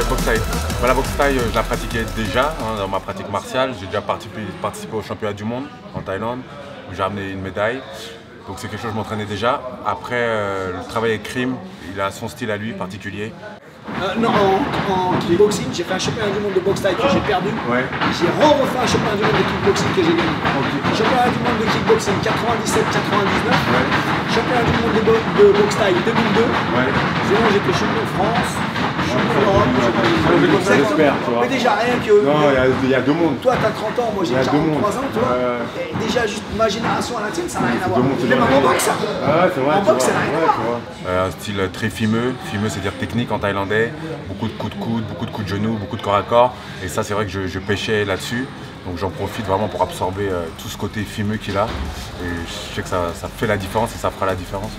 boxe thaï. Bah, la boxe thaï, je la pratiquais déjà hein, dans ma pratique martiale. J'ai déjà participé, participé au championnat du monde en Thaïlande où j'ai amené une médaille. Donc c'est quelque chose que je m'entraînais déjà. Après, euh, le travail avec Crime, il a son style à lui particulier. Euh, non, en, kickboxing, j'ai fait un championnat du monde de boxe thaï que j'ai perdu. Ouais. J'ai refait un championnat du monde de kickboxing que j'ai gagné. Championnat du monde de kickboxing 97-99. Championnat du monde de, de boxe thaï 2002. Ouais. Sinon, j'étais champion de France, j'espère, tu vois. Mais déjà, rien que. Non, il y a- il y, a deux mondes. Toi, t'as 30 ans, moi j'ai Il y a deux 43 mondes. ans, tu vois. Ouais. Et déjà, juste ma génération à la tienne, ça n'a rien à voir. Même en boxe, ça. C'est vrai, En boxe, ça n'a rien à voir. Euh, un style très fimeux. Fimeux, c'est-à-dire technique en thaïlandais. Beaucoup de coups de coude, beaucoup de coups de genoux, beaucoup de corps à corps. Et ça, c'est vrai que je, je pêchais là-dessus. Donc j'en profite vraiment pour absorber euh, tout ce côté fimeux qu'il a. Et je sais que ça, ça fait la différence et ça fera la différence.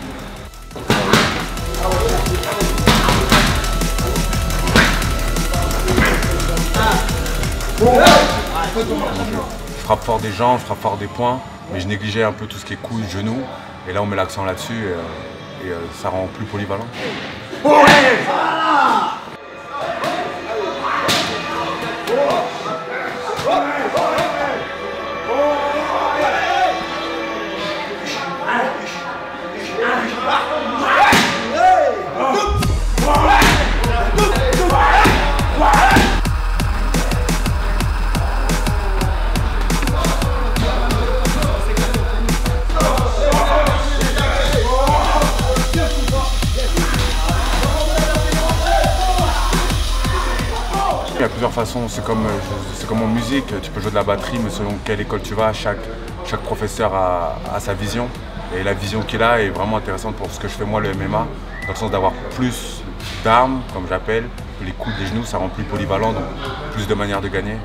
Je frappe fort des jambes, je frappe fort des poings, mais je négligeais un peu tout ce qui est couilles, genoux. Et là, on met l'accent là-dessus et, euh, euh, ça rend plus polyvalent. Y a plusieurs façons, c'est comme, euh, comme en musique, tu peux jouer de la batterie, mais selon quelle école tu vas, chaque, professeur a, a sa vision. Et la vision qu'il a est vraiment intéressante pour ce que je fais moi, le MMA, dans le sens d'avoir plus d'armes, comme j'appelle, les coups des genoux, ça rend plus polyvalent, donc plus de manières de gagner.